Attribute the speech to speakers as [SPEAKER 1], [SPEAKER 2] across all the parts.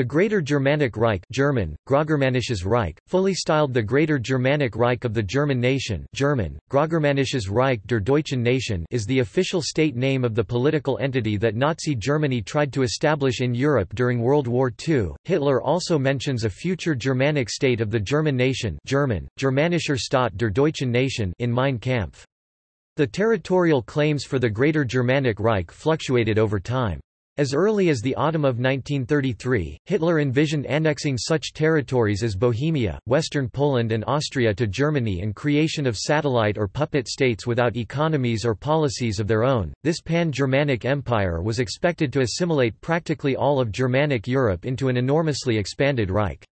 [SPEAKER 1] The Greater Germanic Reich German, Großgermanisches Reich, fully styled the Greater Germanic Reich of the German nation German, Großgermanisches Reich der Deutschen Nation is the official state name of the political entity that Nazi Germany tried to establish in Europe during World War II. Hitler also mentions a future Germanic state of the German nation German, Germanischer Staat der Deutschen Nation in Mein Kampf. The territorial claims for the Greater Germanic Reich fluctuated over time. As early as the autumn of 1933, Hitler envisioned annexing such territories as Bohemia, western Poland and Austria to Germany and creation of satellite or puppet states without economies or policies of their own. This pan-Germanic empire was expected to assimilate practically all of Germanic Europe into an enormously expanded Reich.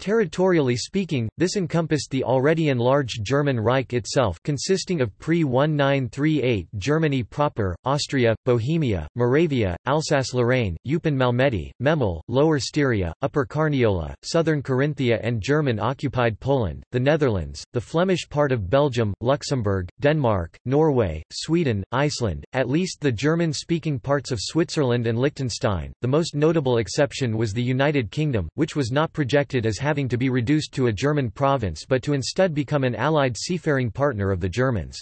[SPEAKER 1] Territorially speaking, this encompassed the already enlarged German Reich itself consisting of pre-1938 Germany proper, Austria, Bohemia, Moravia, Alsace-Lorraine, Eupen-Malmedy, Memel, Lower Styria, Upper Carniola, Southern Carinthia and German-occupied Poland, the Netherlands, the Flemish part of Belgium, Luxembourg, Denmark, Norway, Sweden, Iceland, at least the German-speaking parts of Switzerland and Liechtenstein. The most notable exception was the United Kingdom, which was not projected as having to be reduced to a German province but to instead become an allied seafaring partner of the Germans.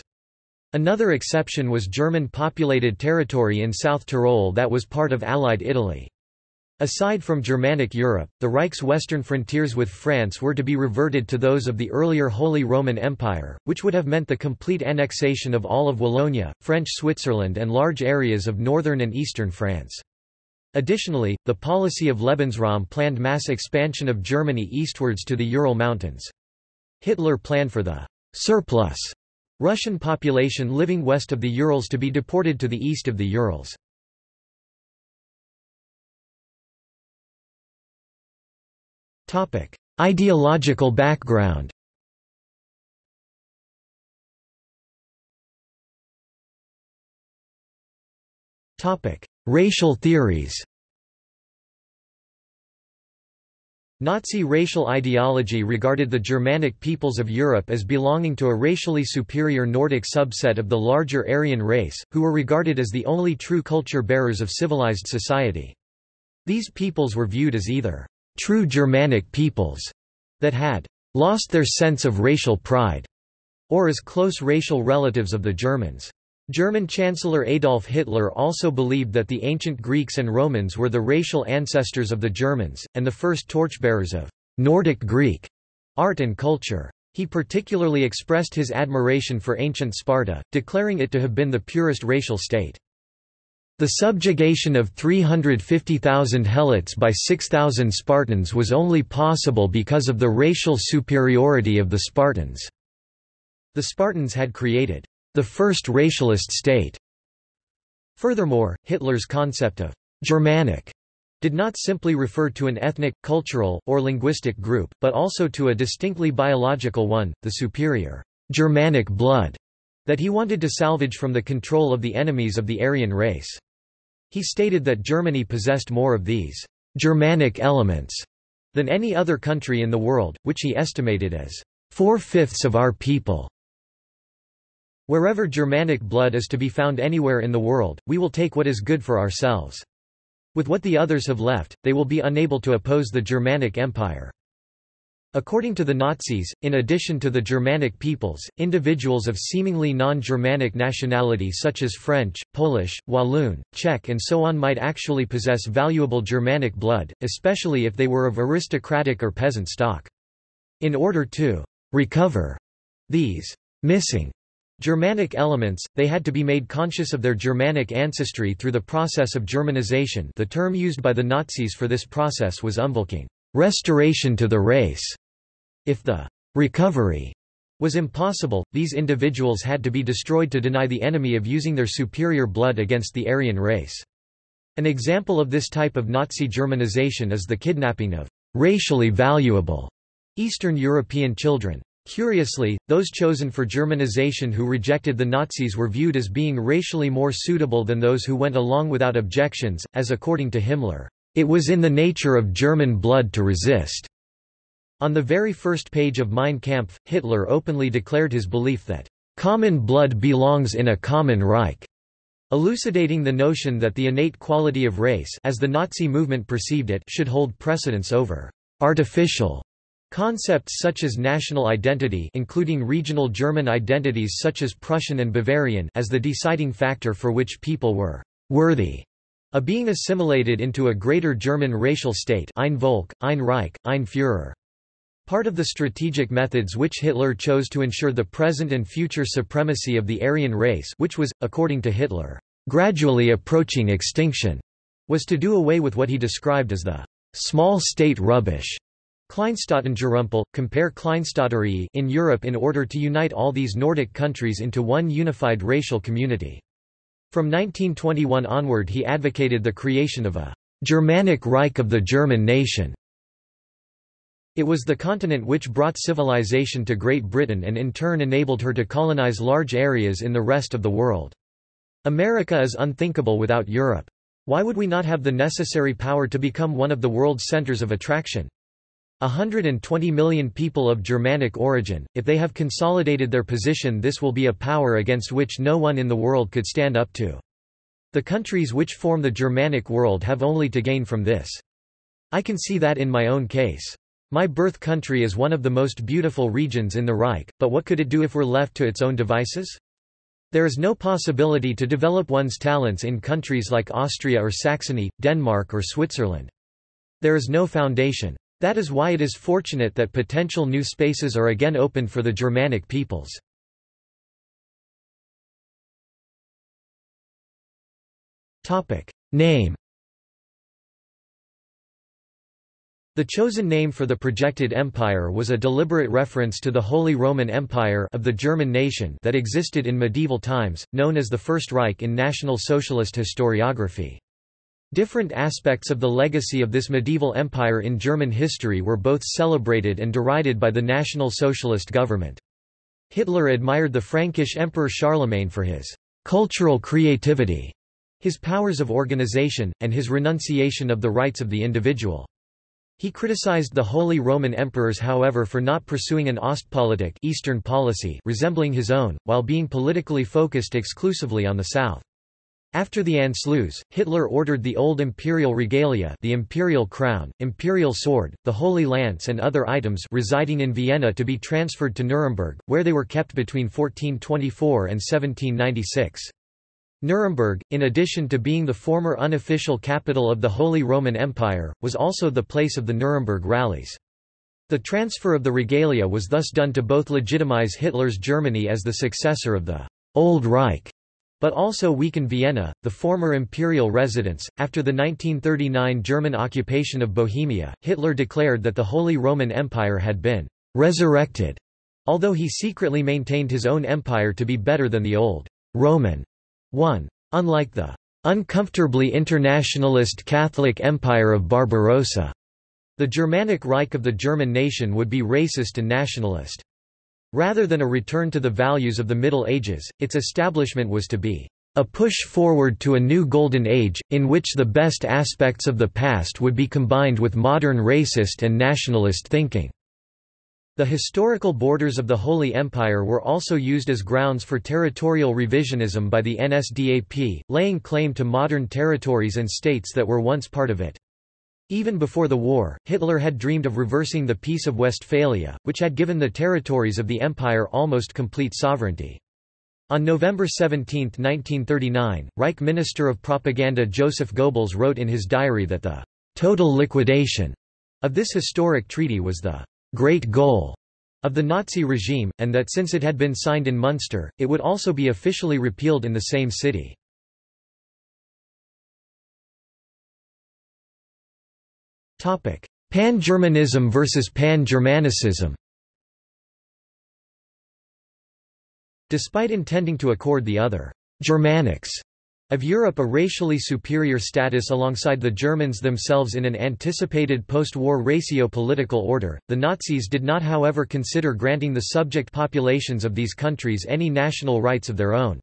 [SPEAKER 1] Another exception was German-populated territory in South Tyrol that was part of Allied Italy. Aside from Germanic Europe, the Reich's western frontiers with France were to be reverted to those of the earlier Holy Roman Empire, which would have meant the complete annexation of all of Wallonia, French Switzerland and large areas of northern and eastern France. Additionally, the policy of Lebensraum planned mass expansion of Germany eastwards to the Ural Mountains. Hitler planned for the surplus Russian population living west of the Urals to be deported to the east of the Urals. Ideological background Racial theories Nazi racial ideology regarded the Germanic peoples of Europe as belonging to a racially superior Nordic subset of the larger Aryan race, who were regarded as the only true culture bearers of civilized society. These peoples were viewed as either true Germanic peoples that had lost their sense of racial pride, or as close racial relatives of the Germans. German Chancellor Adolf Hitler also believed that the ancient Greeks and Romans were the racial ancestors of the Germans, and the first torchbearers of Nordic Greek art and culture. He particularly expressed his admiration for ancient Sparta, declaring it to have been the purest racial state. The subjugation of 350,000 Helots by 6,000 Spartans was only possible because of the racial superiority of the Spartans. The Spartans had created the first racialist state. Furthermore, Hitler's concept of Germanic did not simply refer to an ethnic, cultural, or linguistic group, but also to a distinctly biological one, the superior Germanic blood that he wanted to salvage from the control of the enemies of the Aryan race. He stated that Germany possessed more of these Germanic elements than any other country in the world, which he estimated as four-fifths of our people. Wherever Germanic blood is to be found anywhere in the world, we will take what is good for ourselves. With what the others have left, they will be unable to oppose the Germanic Empire. According to the Nazis, in addition to the Germanic peoples, individuals of seemingly non-Germanic nationality such as French, Polish, Walloon, Czech and so on might actually possess valuable Germanic blood, especially if they were of aristocratic or peasant stock. In order to recover these missing Germanic elements, they had to be made conscious of their Germanic ancestry through the process of Germanization the term used by the Nazis for this process was Umvolkung restoration to the race". If the «recovery» was impossible, these individuals had to be destroyed to deny the enemy of using their superior blood against the Aryan race. An example of this type of Nazi Germanization is the kidnapping of «racially valuable» Eastern European children. Curiously, those chosen for Germanization who rejected the Nazis were viewed as being racially more suitable than those who went along without objections, as according to Himmler, "...it was in the nature of German blood to resist." On the very first page of Mein Kampf, Hitler openly declared his belief that, "...common blood belongs in a common Reich." elucidating the notion that the innate quality of race as the Nazi movement perceived it should hold precedence over artificial Concepts such as national identity including regional German identities such as Prussian and Bavarian as the deciding factor for which people were «worthy» of being assimilated into a greater German racial state ein Volk, ein Reich, ein Führer. Part of the strategic methods which Hitler chose to ensure the present and future supremacy of the Aryan race which was, according to Hitler, gradually approaching extinction, was to do away with what he described as the small state rubbish Kleinstaatengerümpel, compare Kleinstaaterei in Europe in order to unite all these Nordic countries into one unified racial community. From 1921 onward he advocated the creation of a Germanic Reich of the German nation. It was the continent which brought civilization to Great Britain and in turn enabled her to colonize large areas in the rest of the world. America is unthinkable without Europe. Why would we not have the necessary power to become one of the world's centers of attraction? 120 million people of Germanic origin, if they have consolidated their position this will be a power against which no one in the world could stand up to. The countries which form the Germanic world have only to gain from this. I can see that in my own case. My birth country is one of the most beautiful regions in the Reich, but what could it do if we're left to its own devices? There is no possibility to develop one's talents in countries like Austria or Saxony, Denmark or Switzerland. There is no foundation. That is why it is fortunate that potential new spaces are again opened for the Germanic peoples. Name The chosen name for the projected empire was a deliberate reference to the Holy Roman Empire of the German nation that existed in medieval times, known as the First Reich in National Socialist historiography. Different aspects of the legacy of this medieval empire in German history were both celebrated and derided by the National Socialist government. Hitler admired the Frankish Emperor Charlemagne for his cultural creativity, his powers of organization, and his renunciation of the rights of the individual. He criticized the Holy Roman Emperors however for not pursuing an Ostpolitik Eastern policy resembling his own, while being politically focused exclusively on the South. After the Anschluss, Hitler ordered the old imperial regalia the imperial crown, imperial sword, the Holy Lance and other items residing in Vienna to be transferred to Nuremberg, where they were kept between 1424 and 1796. Nuremberg, in addition to being the former unofficial capital of the Holy Roman Empire, was also the place of the Nuremberg rallies. The transfer of the regalia was thus done to both legitimize Hitler's Germany as the successor of the Old Reich but also weaken Vienna, the former imperial residence. After the 1939 German occupation of Bohemia, Hitler declared that the Holy Roman Empire had been resurrected, although he secretly maintained his own empire to be better than the old Roman one. Unlike the uncomfortably internationalist Catholic Empire of Barbarossa, the Germanic Reich of the German nation would be racist and nationalist. Rather than a return to the values of the Middle Ages, its establishment was to be a push forward to a new golden age, in which the best aspects of the past would be combined with modern racist and nationalist thinking. The historical borders of the Holy Empire were also used as grounds for territorial revisionism by the NSDAP, laying claim to modern territories and states that were once part of it. Even before the war, Hitler had dreamed of reversing the Peace of Westphalia, which had given the territories of the empire almost complete sovereignty. On November 17, 1939, Reich Minister of Propaganda Joseph Goebbels wrote in his diary that the total liquidation of this historic treaty was the great goal of the Nazi regime, and that since it had been signed in Munster, it would also be officially repealed in the same city. Pan-Germanism versus Pan-Germanicism Despite intending to accord the other Germanics of Europe a racially superior status alongside the Germans themselves in an anticipated post-war ratio-political order, the Nazis did not however consider granting the subject populations of these countries any national rights of their own.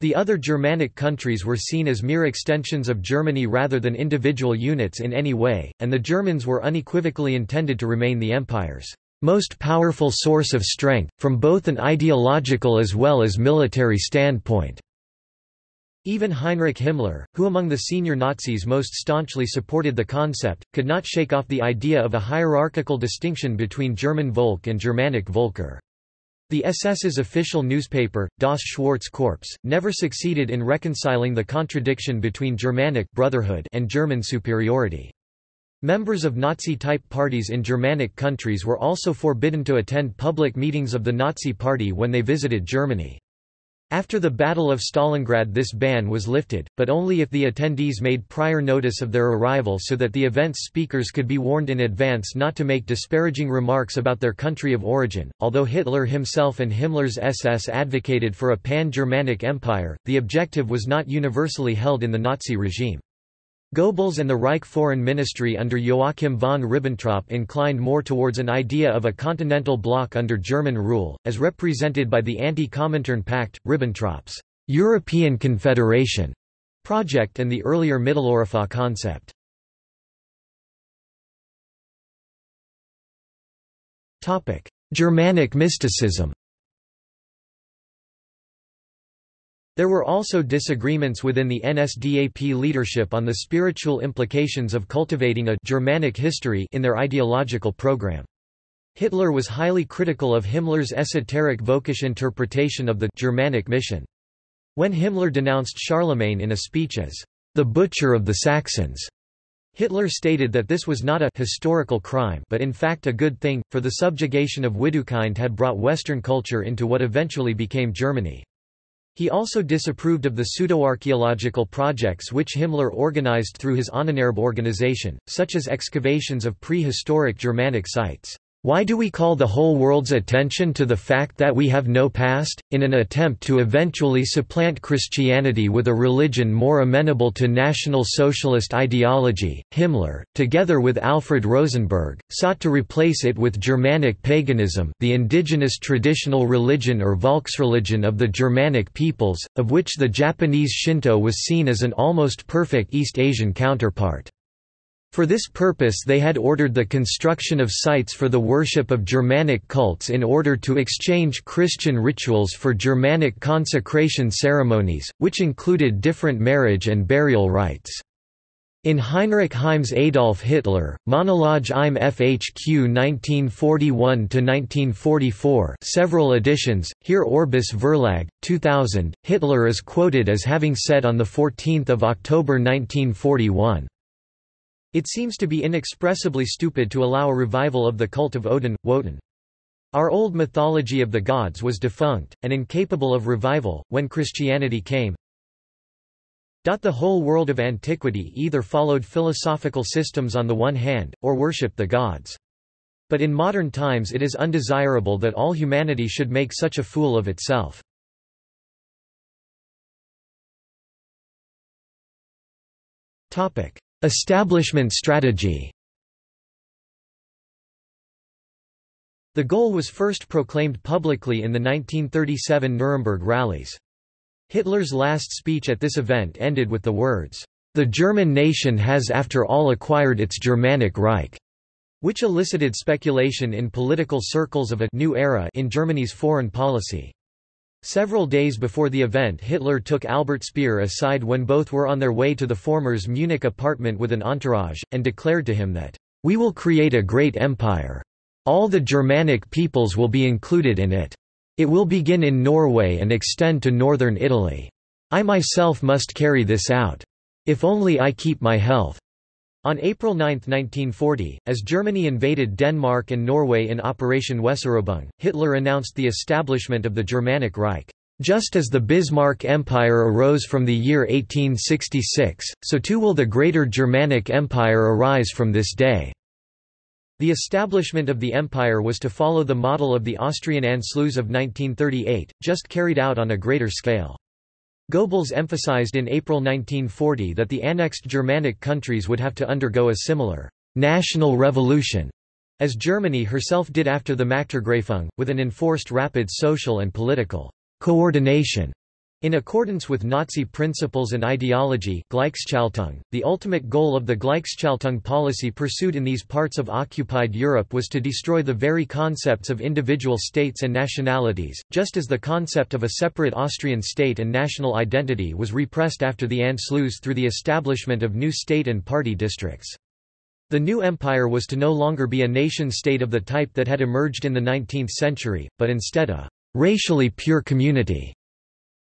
[SPEAKER 1] The other Germanic countries were seen as mere extensions of Germany rather than individual units in any way, and the Germans were unequivocally intended to remain the empire's most powerful source of strength, from both an ideological as well as military standpoint. Even Heinrich Himmler, who among the senior Nazis most staunchly supported the concept, could not shake off the idea of a hierarchical distinction between German Volk and Germanic Volker. The SS's official newspaper, Das Schwarze Korps, never succeeded in reconciling the contradiction between Germanic brotherhood and German superiority. Members of Nazi-type parties in Germanic countries were also forbidden to attend public meetings of the Nazi Party when they visited Germany. After the Battle of Stalingrad this ban was lifted, but only if the attendees made prior notice of their arrival so that the event's speakers could be warned in advance not to make disparaging remarks about their country of origin. Although Hitler himself and Himmler's SS advocated for a pan-Germanic empire, the objective was not universally held in the Nazi regime. Goebbels and the Reich Foreign Ministry under Joachim von Ribbentrop inclined more towards an idea of a continental bloc under German rule, as represented by the Anti-Comintern Pact, Ribbentrop's European Confederation project and the earlier Mitteleuropa concept. Germanic mysticism There were also disagreements within the NSDAP leadership on the spiritual implications of cultivating a Germanic history in their ideological program. Hitler was highly critical of Himmler's esoteric Völkisch interpretation of the Germanic mission. When Himmler denounced Charlemagne in a speech as the butcher of the Saxons, Hitler stated that this was not a historical crime but in fact a good thing, for the subjugation of Widukind had brought Western culture into what eventually became Germany. He also disapproved of the pseudo-archaeological projects which Himmler organized through his Ahnenerbe organization, such as excavations of prehistoric Germanic sites. Why do we call the whole world's attention to the fact that we have no past, in an attempt to eventually supplant Christianity with a religion more amenable to National Socialist ideology? Himmler, together with Alfred Rosenberg, sought to replace it with Germanic paganism, the indigenous traditional religion or Volksreligion of the Germanic peoples, of which the Japanese Shinto was seen as an almost perfect East Asian counterpart. For this purpose they had ordered the construction of sites for the worship of Germanic cults in order to exchange Christian rituals for Germanic consecration ceremonies, which included different marriage and burial rites. In Heinrich Heim's Adolf Hitler, Monologe im FHQ 1941–1944 several editions, here Orbis Verlag, 2000, Hitler is quoted as having said on 14 October 1941, it seems to be inexpressibly stupid to allow a revival of the cult of Odin, Wotan. Our old mythology of the gods was defunct, and incapable of revival, when Christianity came. The whole world of antiquity either followed philosophical systems on the one hand, or worshipped the gods. But in modern times it is undesirable that all humanity should make such a fool of itself. Topic: Establishment strategy The goal was first proclaimed publicly in the 1937 Nuremberg rallies. Hitler's last speech at this event ended with the words, "...the German nation has after all acquired its Germanic Reich", which elicited speculation in political circles of a new era in Germany's foreign policy. Several days before the event Hitler took Albert Speer aside when both were on their way to the former's Munich apartment with an entourage, and declared to him that, "...we will create a great empire. All the Germanic peoples will be included in it. It will begin in Norway and extend to northern Italy. I myself must carry this out. If only I keep my health. On April 9, 1940, as Germany invaded Denmark and Norway in Operation Weserübung, Hitler announced the establishment of the Germanic Reich. Just as the Bismarck Empire arose from the year 1866, so too will the Greater Germanic Empire arise from this day. The establishment of the empire was to follow the model of the Austrian Anschluss of 1938, just carried out on a greater scale. Goebbels emphasized in April 1940 that the annexed Germanic countries would have to undergo a similar «national revolution» as Germany herself did after the Machtergreifung, with an enforced rapid social and political «coordination» In accordance with Nazi principles and ideology Gleichschaltung, the ultimate goal of the Gleichschaltung policy pursued in these parts of occupied Europe was to destroy the very concepts of individual states and nationalities, just as the concept of a separate Austrian state and national identity was repressed after the Anschluss through the establishment of new state and party districts. The new empire was to no longer be a nation-state of the type that had emerged in the 19th century, but instead a racially pure community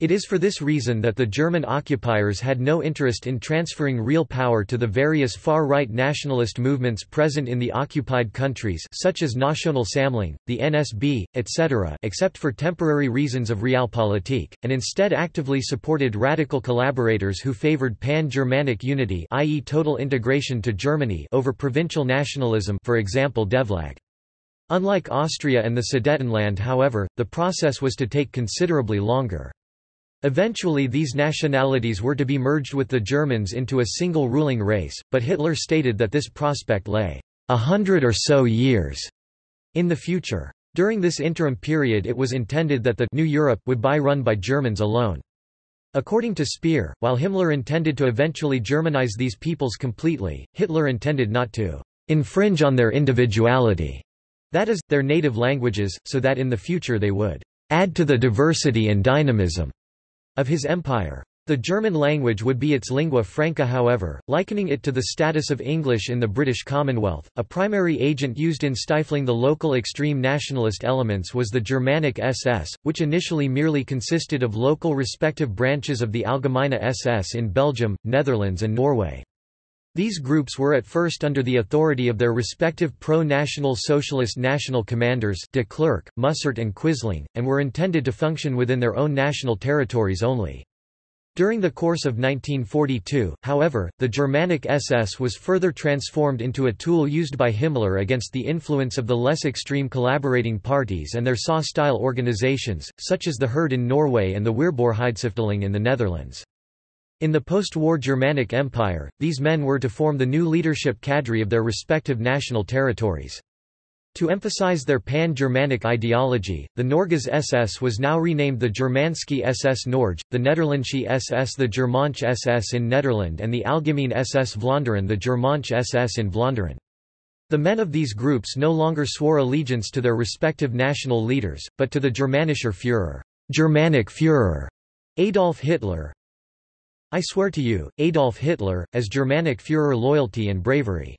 [SPEAKER 1] it is for this reason that the German occupiers had no interest in transferring real power to the various far-right nationalist movements present in the occupied countries such as National Nationalsammlung, the NSB, etc. except for temporary reasons of realpolitik, and instead actively supported radical collaborators who favored pan-Germanic unity i.e. total integration to Germany over provincial nationalism for example Devlag. Unlike Austria and the Sudetenland however, the process was to take considerably longer. Eventually these nationalities were to be merged with the Germans into a single ruling race, but Hitler stated that this prospect lay a hundred or so years in the future. During this interim period it was intended that the New Europe would be run by Germans alone. According to Speer, while Himmler intended to eventually Germanize these peoples completely, Hitler intended not to infringe on their individuality, that is, their native languages, so that in the future they would add to the diversity and dynamism of his empire. The German language would be its lingua franca however, likening it to the status of English in the British Commonwealth. A primary agent used in stifling the local extreme nationalist elements was the Germanic SS, which initially merely consisted of local respective branches of the Allgemeine SS in Belgium, Netherlands and Norway. These groups were at first under the authority of their respective pro-national socialist national commanders de Clercq, Mussert and Quisling, and were intended to function within their own national territories only. During the course of 1942, however, the Germanic SS was further transformed into a tool used by Himmler against the influence of the less extreme collaborating parties and their SA-style organizations, such as the Hird in Norway and the Weerbaarheidsafdeling in the Netherlands. In the post-war Germanic Empire, these men were to form the new leadership cadre of their respective national territories. To emphasize their pan-Germanic ideology, the Norges SS was now renamed the Germanske SS Norge, the Nederlandsche SS the Germansche SS in Nederland and the Algemeen SS Vlaanderen the Germansche SS in Vlaanderen. The men of these groups no longer swore allegiance to their respective national leaders, but to the Germanischer Führer, Germanic Führer, Adolf Hitler, I swear to you, Adolf Hitler, as Germanic Führer loyalty and bravery.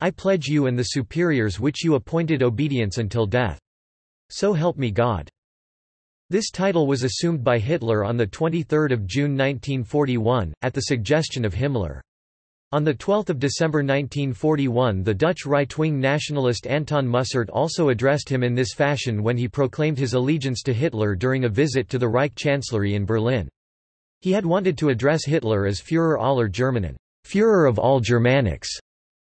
[SPEAKER 1] I pledge you and the superiors which you appointed obedience until death. So help me God. This title was assumed by Hitler on 23 June 1941, at the suggestion of Himmler. On 12 December 1941 the Dutch right-wing nationalist Anton Mussert also addressed him in this fashion when he proclaimed his allegiance to Hitler during a visit to the Reich Chancellery in Berlin. He had wanted to address Hitler as Führer aller Germanen, Führer of all Germanics,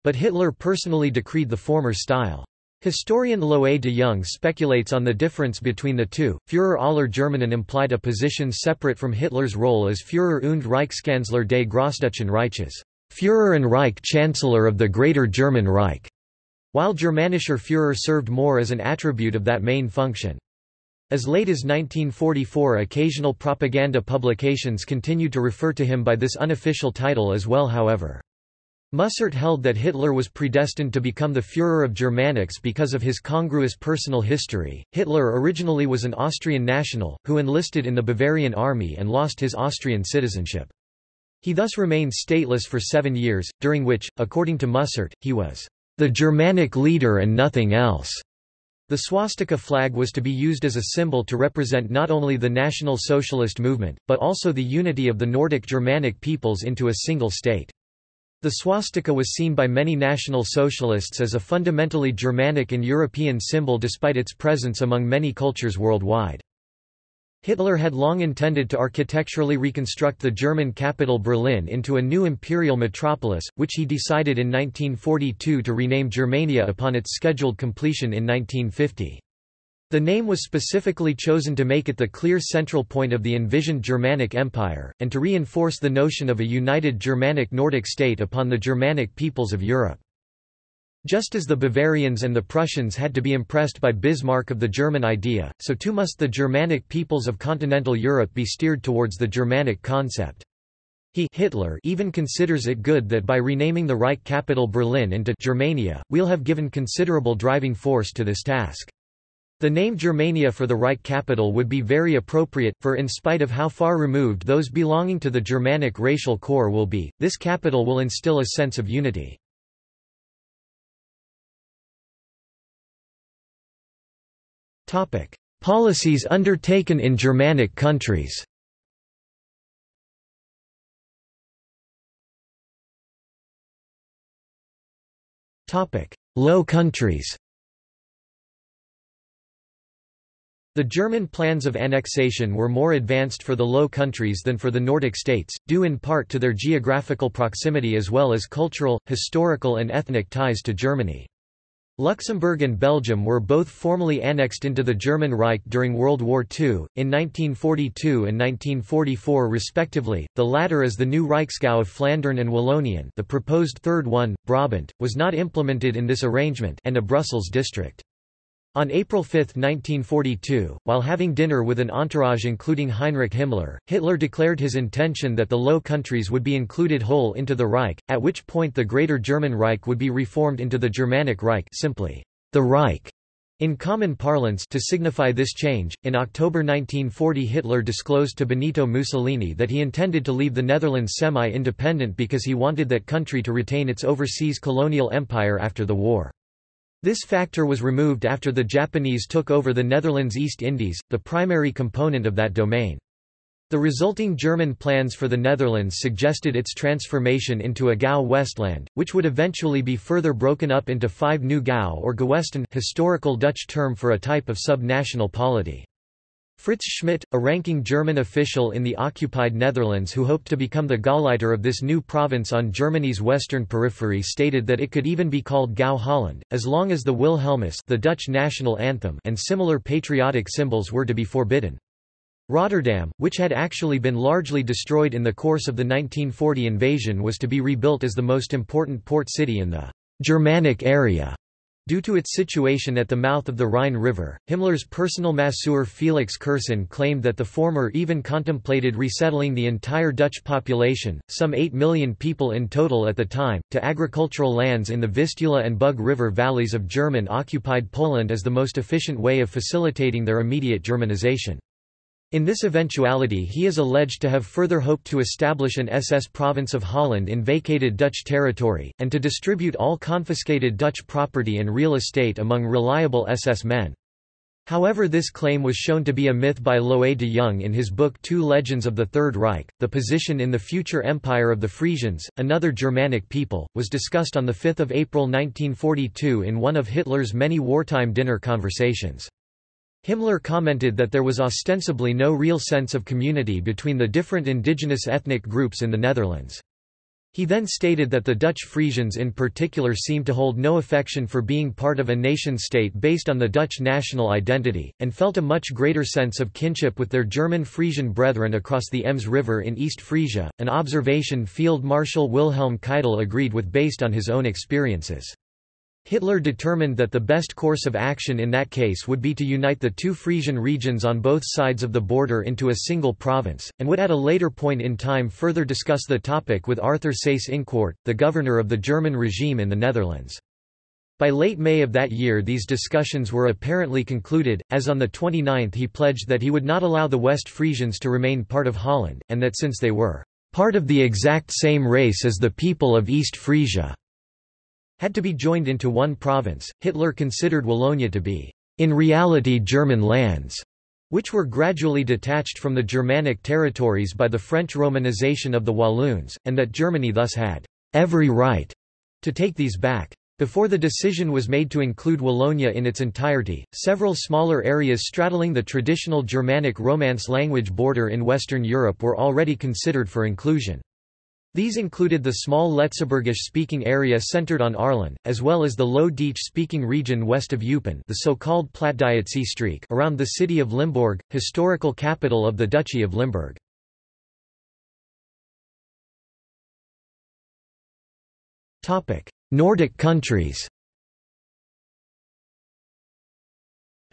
[SPEAKER 1] but Hitler personally decreed the former style. Historian Loé de Jong speculates on the difference between the two. Führer aller Germanen implied a position separate from Hitler's role as Führer und Reichskanzler des Großdeutschen Reiches, Führer and Reich Chancellor of the Greater German Reich, while Germanischer Führer served more as an attribute of that main function. As late as 1944 occasional propaganda publications continued to refer to him by this unofficial title as well however. Mussert held that Hitler was predestined to become the Führer of Germanics because of his congruous personal history. Hitler originally was an Austrian national, who enlisted in the Bavarian army and lost his Austrian citizenship. He thus remained stateless for seven years, during which, according to Mussert, he was the Germanic leader and nothing else. The swastika flag was to be used as a symbol to represent not only the National Socialist movement, but also the unity of the Nordic Germanic peoples into a single state. The swastika was seen by many National Socialists as a fundamentally Germanic and European symbol despite its presence among many cultures worldwide. Hitler had long intended to architecturally reconstruct the German capital Berlin into a new imperial metropolis, which he decided in 1942 to rename Germania upon its scheduled completion in 1950. The name was specifically chosen to make it the clear central point of the envisioned Germanic Empire, and to reinforce the notion of a united Germanic Nordic state upon the Germanic peoples of Europe. Just as the Bavarians and the Prussians had to be impressed by Bismarck of the German idea, so too must the Germanic peoples of continental Europe be steered towards the Germanic concept. He Hitler even considers it good that by renaming the Reich capital Berlin into Germania, we'll have given considerable driving force to this task. The name Germania for the Reich capital would be very appropriate, for in spite of how far removed those belonging to the Germanic racial core will be, this capital will instill a sense of unity. Policies undertaken in Germanic countries. Low countries. The German plans of annexation were more advanced for the Low Countries than for the Nordic states, due in part to their geographical proximity as well as cultural, historical and ethnic ties to Germany. Luxembourg and Belgium were both formally annexed into the German Reich during World War II, in 1942 and 1944 respectively, the latter as the new Reichsgau of Flandern and Wallonien the proposed third one, Brabant, was not implemented in this arrangement and a Brussels district. On April 5, 1942, while having dinner with an entourage including Heinrich Himmler, Hitler declared his intention that the Low Countries would be included whole into the Reich, at which point the Greater German Reich would be reformed into the Germanic Reich simply, the Reich. In common parlance to signify this change, in October 1940 Hitler disclosed to Benito Mussolini that he intended to leave the Netherlands semi-independent because he wanted that country to retain its overseas colonial empire after the war. This factor was removed after the Japanese took over the Netherlands East Indies, the primary component of that domain. The resulting German plans for the Netherlands suggested its transformation into a Gau Westland, which would eventually be further broken up into five new Gau or Gewesten historical Dutch term for a type of sub-national polity. Fritz Schmidt, a ranking German official in the occupied Netherlands who hoped to become the Gauleiter of this new province on Germany's western periphery stated that it could even be called Gau Holland, as long as the Wilhelmus the Dutch national anthem and similar patriotic symbols were to be forbidden. Rotterdam, which had actually been largely destroyed in the course of the 1940 invasion was to be rebuilt as the most important port city in the Germanic area. Due to its situation at the mouth of the Rhine River, Himmler's personal masseur Felix Kersten claimed that the former even contemplated resettling the entire Dutch population, some 8 million people in total at the time, to agricultural lands in the Vistula and Bug River valleys of German-occupied Poland as the most efficient way of facilitating their immediate Germanization. In this eventuality he is alleged to have further hoped to establish an SS province of Holland in vacated Dutch territory, and to distribute all confiscated Dutch property and real estate among reliable SS men. However this claim was shown to be a myth by Loé de Jong in his book Two Legends of the Third Reich. The position in the future empire of the Frisians, another Germanic people, was discussed on 5 April 1942 in one of Hitler's many wartime dinner conversations. Himmler commented that there was ostensibly no real sense of community between the different indigenous ethnic groups in the Netherlands. He then stated that the Dutch Frisians in particular seemed to hold no affection for being part of a nation-state based on the Dutch national identity, and felt a much greater sense of kinship with their German Frisian brethren across the Ems River in East Frisia, an observation Field Marshal Wilhelm Keitel agreed with based on his own experiences. Hitler determined that the best course of action in that case would be to unite the two Frisian regions on both sides of the border into a single province, and would at a later point in time further discuss the topic with Arthur Seyss-Inquart, the governor of the German regime in the Netherlands. By late May of that year these discussions were apparently concluded, as on the 29th he pledged that he would not allow the West Frisians to remain part of Holland, and that since they were part of the exact same race as the people of East Frisia, had to be joined into one province. Hitler considered Wallonia to be, in reality, German lands, which were gradually detached from the Germanic territories by the French Romanization of the Walloons, and that Germany thus had every right to take these back. Before the decision was made to include Wallonia in its entirety, several smaller areas straddling the traditional Germanic Romance language border in Western Europe were already considered for inclusion. These included the small Letzeburgisch-speaking area centered on Arlen, as well as the Low Dietsch-speaking region west of Eupen the so-called Streek around the city of Limburg, historical capital of the Duchy of Limburg. Nordic countries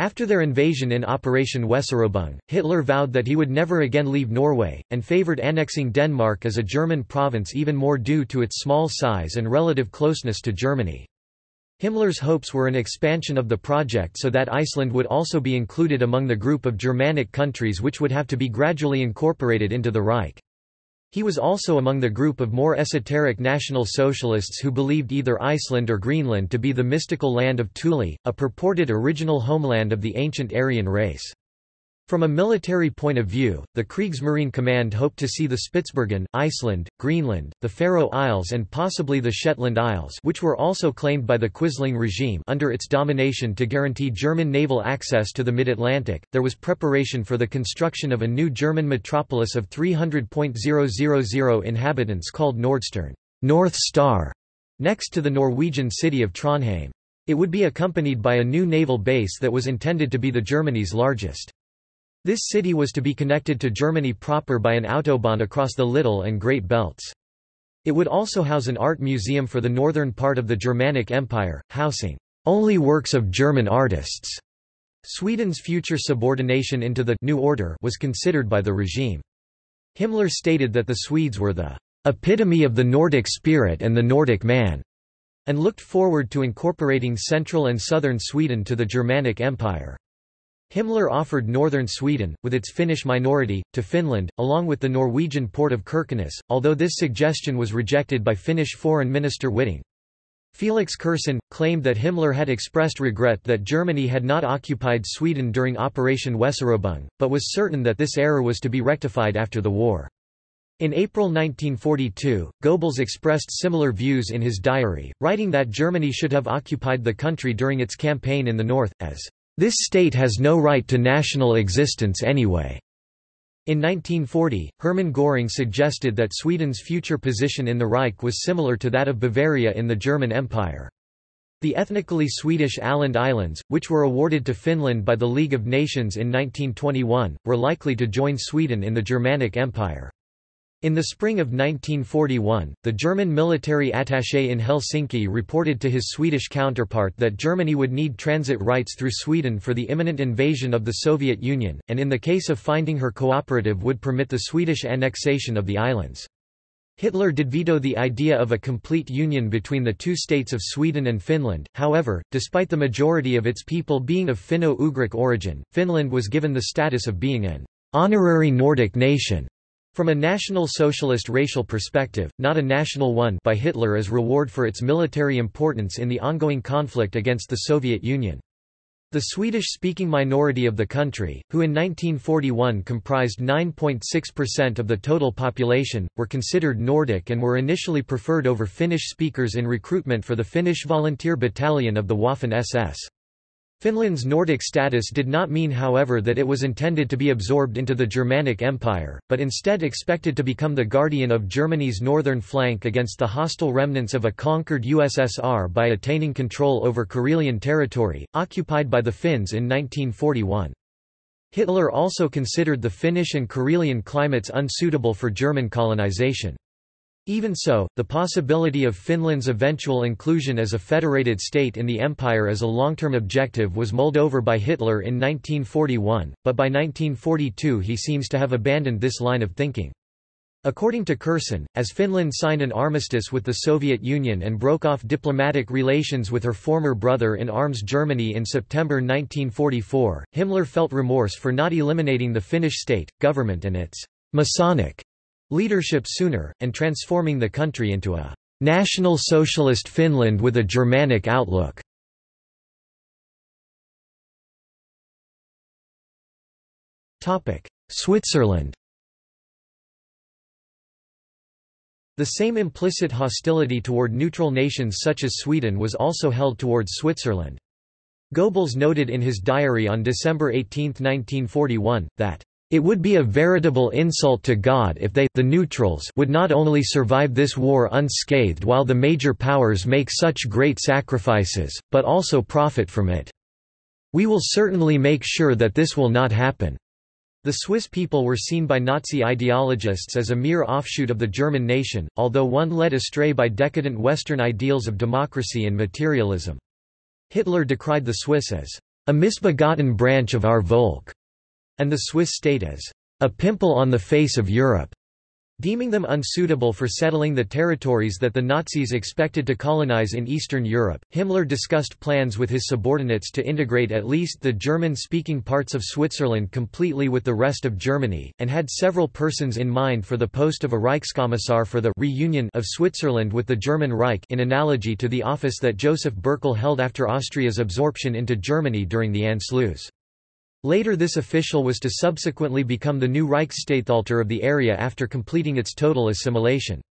[SPEAKER 1] After their invasion in Operation Weserübung, Hitler vowed that he would never again leave Norway, and favoured annexing Denmark as a German province even more due to its small size and relative closeness to Germany. Himmler's hopes were an expansion of the project so that Iceland would also be included among the group of Germanic countries which would have to be gradually incorporated into the Reich. He was also among the group of more esoteric National Socialists who believed either Iceland or Greenland to be the mystical land of Thule, a purported original homeland of the ancient Aryan race. From a military point of view, the Kriegsmarine Command hoped to see the Spitsbergen, Iceland, Greenland, the Faroe Isles and possibly the Shetland Isles which were also claimed by the Quisling regime under its domination to guarantee German naval access to the mid-Atlantic. There was preparation for the construction of a new German metropolis of 300.000 inhabitants called Nordstern, North Star, next to the Norwegian city of Trondheim. It would be accompanied by a new naval base that was intended to be the Germany's largest. This city was to be connected to Germany proper by an autobahn across the Little and Great Belts. It would also house an art museum for the northern part of the Germanic Empire, housing only works of German artists. Sweden's future subordination into the New Order was considered by the regime. Himmler stated that the Swedes were the epitome of the Nordic spirit and the Nordic man, and looked forward to incorporating central and southern Sweden to the Germanic Empire. Himmler offered northern Sweden, with its Finnish minority, to Finland, along with the Norwegian port of Kirkenes, although this suggestion was rejected by Finnish Foreign Minister Witting. Felix Kersten, claimed that Himmler had expressed regret that Germany had not occupied Sweden during Operation Weserübung, but was certain that this error was to be rectified after the war. In April 1942, Goebbels expressed similar views in his diary, writing that Germany should have occupied the country during its campaign in the north, as this state has no right to national existence anyway. In 1940, Hermann Göring suggested that Sweden's future position in the Reich was similar to that of Bavaria in the German Empire. The ethnically Swedish Åland Islands, which were awarded to Finland by the League of Nations in 1921, were likely to join Sweden in the Germanic Empire. In the spring of 1941, the German military attaché in Helsinki reported to his Swedish counterpart that Germany would need transit rights through Sweden for the imminent invasion of the Soviet Union, and in the case of finding her cooperative would permit the Swedish annexation of the islands. Hitler did veto the idea of a complete union between the two states of Sweden and Finland, however, despite the majority of its people being of Finno-Ugric origin, Finland was given the status of being an honorary Nordic nation from a National Socialist racial perspective, not a national one by Hitler as reward for its military importance in the ongoing conflict against the Soviet Union. The Swedish-speaking minority of the country, who in 1941 comprised 9.6% of the total population, were considered Nordic and were initially preferred over Finnish speakers in recruitment for the Finnish Volunteer Battalion of the Waffen-SS. Finland's Nordic status did not mean however that it was intended to be absorbed into the Germanic Empire, but instead expected to become the guardian of Germany's northern flank against the hostile remnants of a conquered USSR by attaining control over Karelian territory, occupied by the Finns in 1941. Hitler also considered the Finnish and Karelian climates unsuitable for German colonization. Even so, the possibility of Finland's eventual inclusion as a federated state in the empire as a long-term objective was mulled over by Hitler in 1941, but by 1942 he seems to have abandoned this line of thinking. According to Kersten, as Finland signed an armistice with the Soviet Union and broke off diplomatic relations with her former brother-in-arms Germany in September 1944, Himmler felt remorse for not eliminating the Finnish state, government and its Masonic leadership sooner, and transforming the country into a National Socialist Finland with a Germanic outlook. Switzerland The same implicit hostility toward neutral nations such as Sweden was also held towards Switzerland. Goebbels noted in his diary on December 18, 1941, that it would be a veritable insult to God if they the neutrals would not only survive this war unscathed while the major powers make such great sacrifices, but also profit from it. We will certainly make sure that this will not happen. The Swiss people were seen by Nazi ideologists as a mere offshoot of the German nation, although one led astray by decadent Western ideals of democracy and materialism. Hitler decried the Swiss as a misbegotten branch of our Volk, and the Swiss state as a pimple on the face of Europe deeming them unsuitable for settling the territories that the Nazis expected to colonize in Eastern Europe. Himmler discussed plans with his subordinates to integrate at least the German-speaking parts of Switzerland completely with the rest of Germany, and had several persons in mind for the post of a Reichskommissar for the reunion of Switzerland with the German Reich in analogy to the office that Joseph Bürckel held after Austria's absorption into Germany during the Anschluss. Later this official was to subsequently become the new Reichsstatthalter of the area after completing its total assimilation.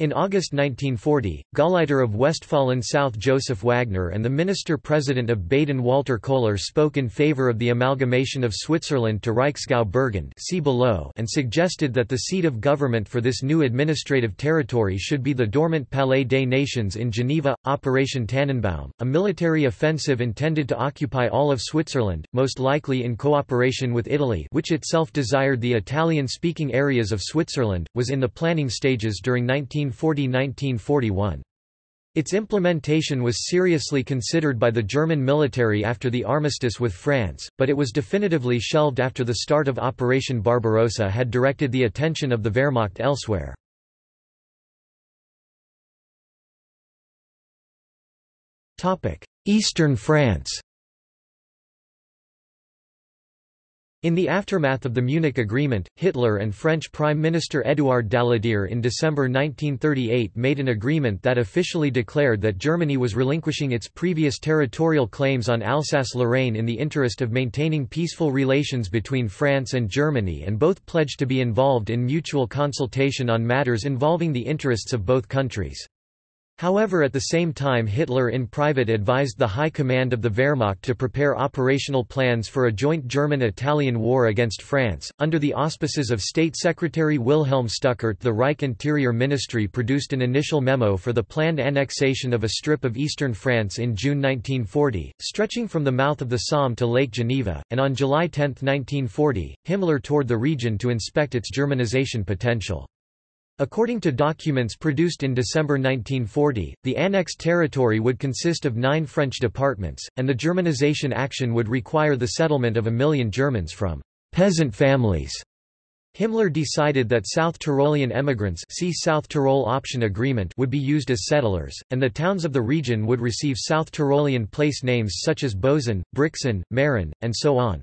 [SPEAKER 1] In August 1940, Gauleiter of Westfalen South Joseph Wagner and the Minister-President of Baden Walter Kohler spoke in favor of the amalgamation of Switzerland to Reichsgau Burgund see below and suggested that the seat of government for this new administrative territory should be the dormant Palais des Nations in Geneva. Operation Tannenbaum, a military offensive intended to occupy all of Switzerland, most likely in cooperation with Italy which itself desired the Italian-speaking areas of Switzerland, was in the planning stages during 19 1940–1941. Its implementation was seriously considered by the German military after the armistice with France, but it was definitively shelved after the start of Operation Barbarossa had directed the attention of the Wehrmacht elsewhere. Eastern France In the aftermath of the Munich Agreement, Hitler and French Prime Minister Édouard Daladier in December 1938 made an agreement that officially declared that Germany was relinquishing its previous territorial claims on Alsace-Lorraine in the interest of maintaining peaceful relations between France and Germany and both pledged to be involved in mutual consultation on matters involving the interests of both countries. However at the same time Hitler in private advised the High Command of the Wehrmacht to prepare operational plans for a joint German-Italian war against France. Under the auspices of State Secretary Wilhelm Stuckart the Reich Interior Ministry produced an initial memo for the planned annexation of a strip of eastern France in June 1940, stretching from the mouth of the Somme to Lake Geneva, and on July 10, 1940, Himmler toured the region to inspect its Germanization potential. According to documents produced in December 1940, the annexed territory would consist of nine French departments, and the Germanization action would require the settlement of a million Germans from peasant families. Himmler decided that South Tyrolean emigrants see South Tyrol Option Agreement would be used as settlers, and the towns of the region would receive South Tyrolean place names such as Bozen, Brixen, Meran, and so on.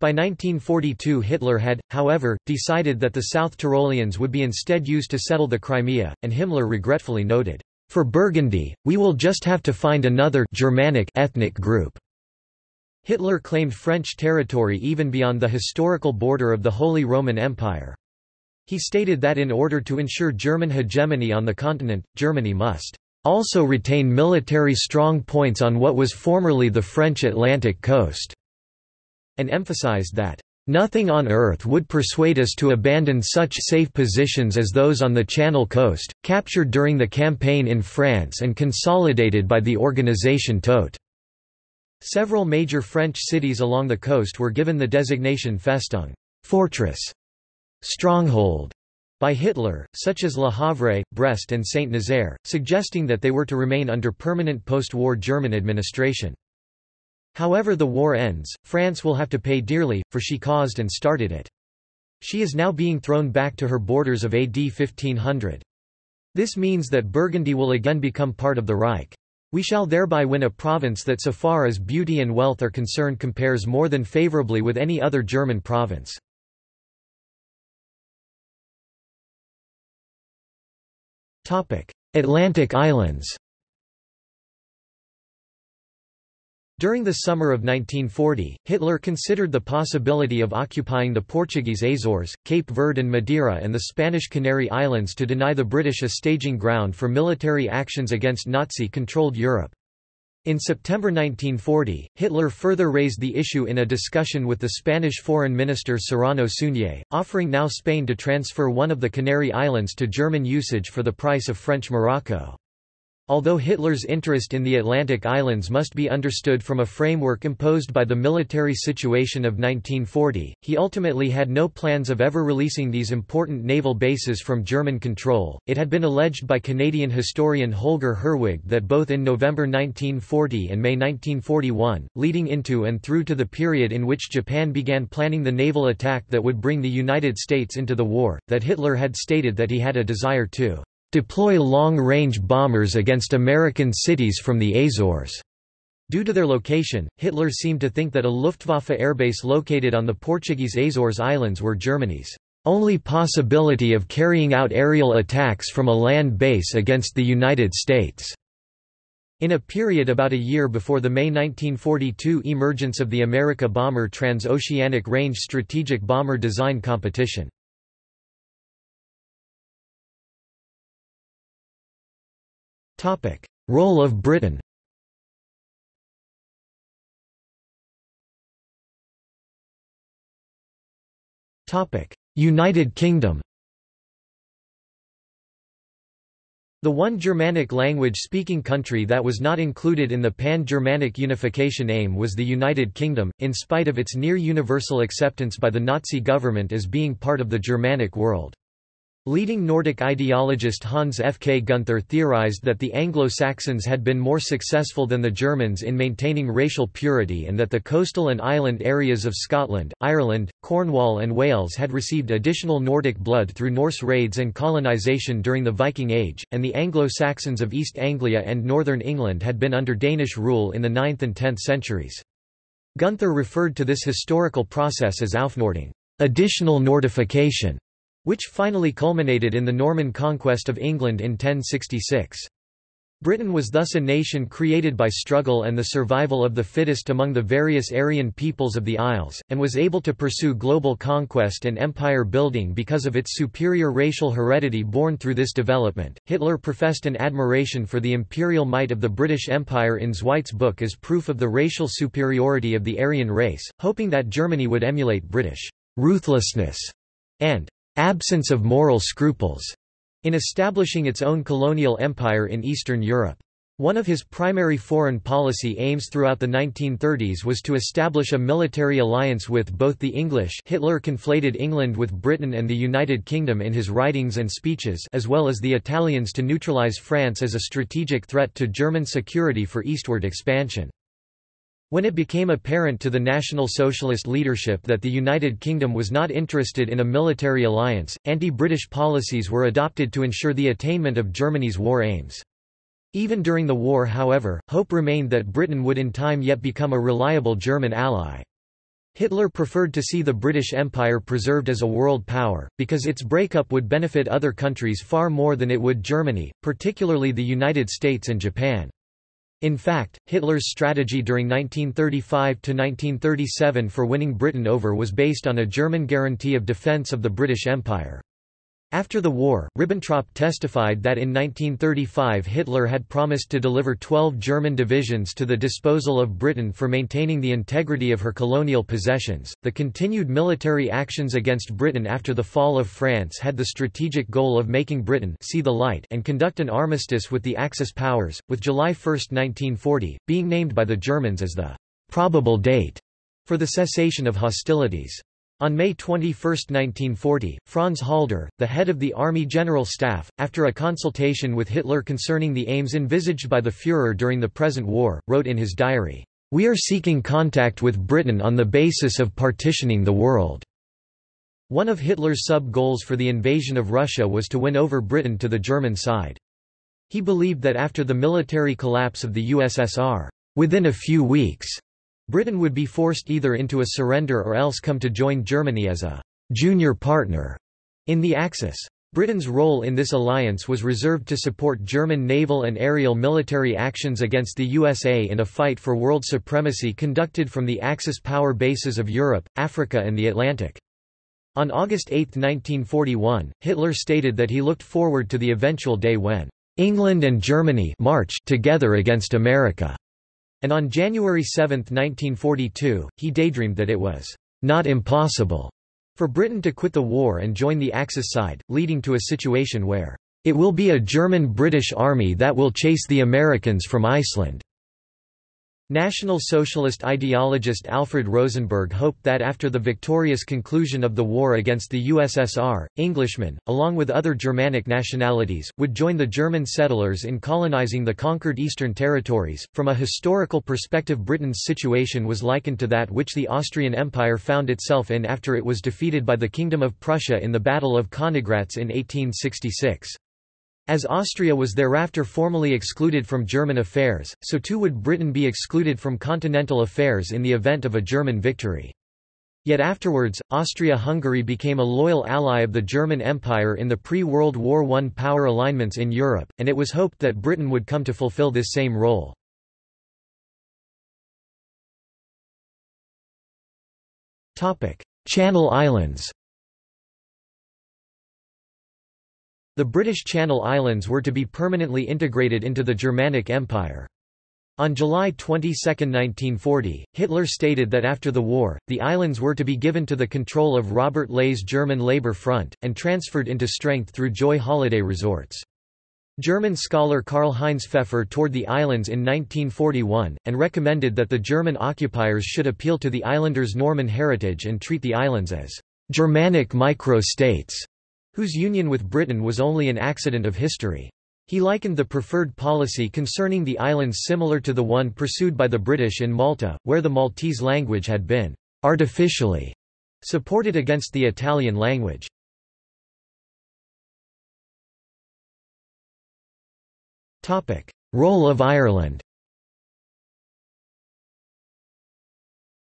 [SPEAKER 1] By 1942 Hitler had, however, decided that the South Tyroleans would be instead used to settle the Crimea, and Himmler regretfully noted, "...for Burgundy, we will just have to find another Germanic ethnic group." Hitler claimed French territory even beyond the historical border of the Holy Roman Empire. He stated that in order to ensure German hegemony on the continent, Germany must also retain military strong points on what was formerly the French Atlantic coast and emphasized that, "...nothing on earth would persuade us to abandon such safe positions as those on the Channel coast, captured during the campaign in France and consolidated by the Organisation Todt." Several major French cities along the coast were given the designation Festung fortress", stronghold, by Hitler, such as Le Havre, Brest and Saint-Nazaire, suggesting that they were to remain under permanent post-war German administration. However the war ends, France will have to pay dearly, for she caused and started it. She is now being thrown back to her borders of AD 1500. This means that Burgundy will again become part of the Reich. We shall thereby win a province that so far as beauty and wealth are concerned compares more than favorably with any other German province. Atlantic Islands During the summer of 1940, Hitler considered the possibility of occupying the Portuguese Azores, Cape Verde and Madeira and the Spanish Canary Islands to deny the British a staging ground for military actions against Nazi-controlled Europe. In September 1940, Hitler further raised the issue in a discussion with the Spanish Foreign Minister Serrano Suñé, offering now Spain to transfer one of the Canary Islands to German usage for the price of French Morocco. Although Hitler's interest in the Atlantic islands must be understood from a framework imposed by the military situation of 1940, he ultimately had no plans of ever releasing these important naval bases from German control. It had been alleged by Canadian historian Holger Herwig that both in November 1940 and May 1941, leading into and through to the period in which Japan began planning the naval attack that would bring the United States into the war, that Hitler had stated that he had a desire to deploy long-range bombers against American cities from the Azores. Due to their location, Hitler seemed to think that a Luftwaffe airbase located on the Portuguese Azores Islands were Germany's only possibility of carrying out aerial attacks from a land base against the United States. In a period about a year before the May 1942 emergence of the Amerika Bomber Transoceanic Range Strategic Bomber Design Competition. Role of Britain. Topic: United Kingdom. The one Germanic language-speaking country that was not included in the Pan-Germanic unification aim was the United Kingdom, in spite of its near-universal acceptance by the Nazi government as being part of the Germanic world. Leading Nordic ideologist Hans F. K. Gunther theorized that the Anglo-Saxons had been more successful than the Germans in maintaining racial purity and that the coastal and island areas of Scotland, Ireland, Cornwall and Wales had received additional Nordic blood through Norse raids and colonisation during the Viking Age, and the Anglo-Saxons of East Anglia and northern England had been under Danish rule in the 9th and 10th centuries. Gunther referred to this historical process as Aufnordung additional Nordification", which finally culminated in the Norman conquest of England in 1066. Britain was thus a nation created by struggle and the survival of the fittest among the various Aryan peoples of the Isles, and was able to pursue global conquest and empire building because of its superior racial heredity born through this development. Hitler professed an admiration for the imperial might of the British Empire in Zweites Buch as proof of the racial superiority of the Aryan race, hoping that Germany would emulate British ruthlessness and absence of moral scruples in establishing its own colonial empire in Eastern Europe. One of his primary foreign policy aims throughout the 1930s was to establish a military alliance with both the English Hitler conflated England with Britain and the United Kingdom in his writings and speeches as well as the Italians to neutralize France as a strategic threat to German security for eastward expansion. When it became apparent to the National Socialist leadership that the United Kingdom was not interested in a military alliance, anti-British policies were adopted to ensure the attainment of Germany's war aims. Even during the war however, hope remained that Britain would in time yet become a reliable German ally. Hitler preferred to see the British Empire preserved as a world power, because its breakup would benefit other countries far more than it would Germany, particularly the United States and Japan. In fact, Hitler's strategy during 1935–1937 for winning Britain over was based on a German guarantee of defence of the British Empire. After the war, Ribbentrop testified that in 1935 Hitler had promised to deliver 12 German divisions to the disposal of Britain for maintaining the integrity of her colonial possessions. The continued military actions against Britain after the fall of France had the strategic goal of making Britain see the light and conduct an armistice with the Axis powers, with July 1, 1940, being named by the Germans as the probable date for the cessation of hostilities. On May 21, 1940, Franz Halder, the head of the Army General Staff, after a consultation with Hitler concerning the aims envisaged by the Führer during the present war, wrote in his diary, "...we are seeking contact with Britain on the basis of partitioning the world." One of Hitler's sub-goals for the invasion of Russia was to win over Britain to the German side. He believed that after the military collapse of the USSR, within a few weeks, Britain would be forced either into a surrender or else come to join Germany as a junior partner in the Axis. Britain's role in this alliance was reserved to support German naval and aerial military actions against the USA in a fight for world supremacy conducted from the Axis power bases of Europe, Africa and the Atlantic. On August 8, 1941, Hitler stated that he looked forward to the eventual day when England and Germany march together against America and on January 7, 1942, he daydreamed that it was not impossible for Britain to quit the war and join the Axis side, leading to a situation where "...it will be a German-British army that will chase the Americans from Iceland." National Socialist ideologist Alfred Rosenberg hoped that after the victorious conclusion of the war against the USSR, Englishmen, along with other Germanic nationalities, would join the German settlers in colonizing the conquered eastern territories. From a historical perspective, Britain's situation was likened to that which the Austrian Empire found itself in after it was defeated by the Kingdom of Prussia in the Battle of Königgrätz in 1866. As Austria was thereafter formally excluded from German affairs, so too would Britain be excluded from continental affairs in the event of a German victory. Yet afterwards, Austria-Hungary became a loyal ally of the German Empire in the pre-World War I power alignments in Europe, and it was hoped that Britain would come to fulfill this same role. Channel Islands The British Channel Islands were to be permanently integrated into the Germanic Empire. On July 22, 1940, Hitler stated that after the war, the islands were to be given to the control of Robert Ley's German Labour Front, and transferred into strength through Joy holiday resorts. German scholar Karl-Heinz Pfeffer toured the islands in 1941, and recommended that the German occupiers should appeal to the islanders' Norman heritage and treat the islands as «Germanic micro-states» whose union with Britain was only an accident of history. He likened the preferred policy concerning the islands similar to the one pursued by the British in Malta, where the Maltese language had been artificially supported against the Italian language. Role of Ireland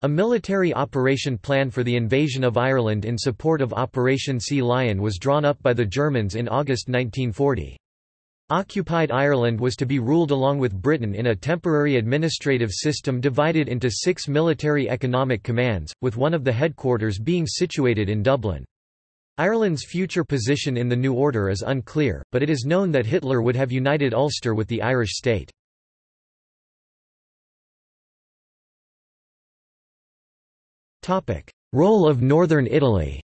[SPEAKER 1] A military operation plan for the invasion of Ireland in support of Operation Sea Lion was drawn up by the Germans in August 1940. Occupied Ireland was to be ruled along with Britain in a temporary administrative system divided into six military economic commands, with one of the headquarters being situated in Dublin. Ireland's future position in the new order is unclear, but it is known that Hitler would have united Ulster with the Irish state. Role of Northern Italy